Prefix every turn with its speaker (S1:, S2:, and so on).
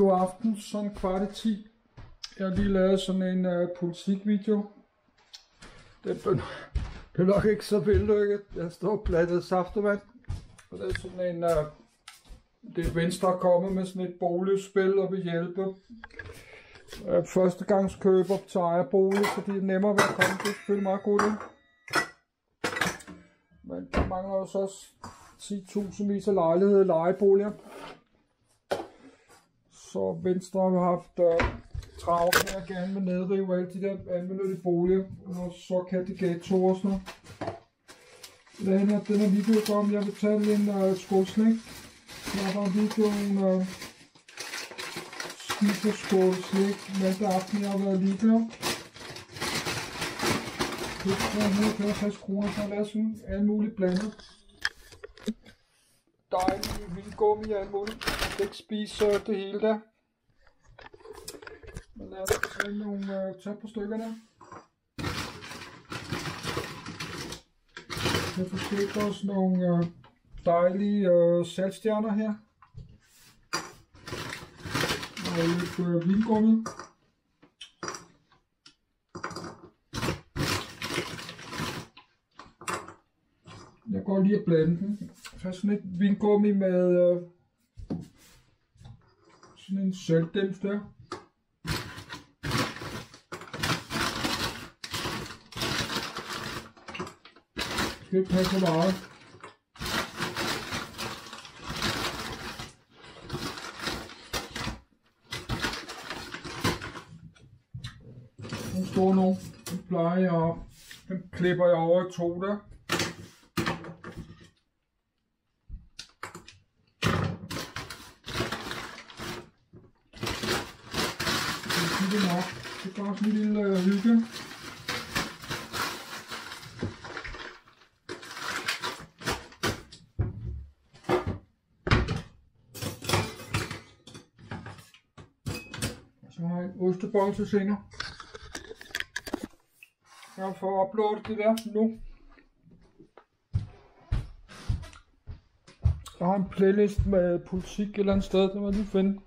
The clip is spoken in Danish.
S1: God aften, sådan kvart i 10. Jeg har lige lavet sådan en uh, politikvideo. Det blev, det er nok ikke så vellykket. Jeg står blandet saftevand. Og det er sådan en... Uh, det er Venstre kommet med sådan et boligspil og vil hjælpe uh, førstegangskøber til ejerbolig, så det er nemmere ved at komme. Det er selvfølgelig meget godt. Men der mangler også 10.000 vis af lejligheder lejeboliger. Så Venstre har haft uh, travlt med at gerne vil nedrive alle de der almindelige boliger og såkaldte ghettoer og sådan noget. Den her, den her video om, jeg vil tage en øh, uh, skålslik. Jeg har en video om uh, øh, spise skålslik mandag aften, jeg har været ligeglad. Det er 165 kroner, så lad os alle mulige blander dejlige vilde gummi og alt muligt. Jeg kan ikke spise uh, det hele der. Men lad os tage nogle øh, uh, tør på stykkerne. Vi får forsøger os nogle uh, dejlige uh, saltstjerner her. Og lidt uh, vingummi. Jeg går lige og blande den. Så sådan et vingummi med øh, sådan en saltdæmp der. Det passer meget. Den store nu. Den plejer jeg. op. Den klipper jeg over i to der. Det er nok. Det er bare sådan en lille øh, hygge. Så har jeg en ostebolle til senere. Jeg får uploadet det der nu. Jeg har en playlist med politik et eller andet sted, det må jeg lige finde.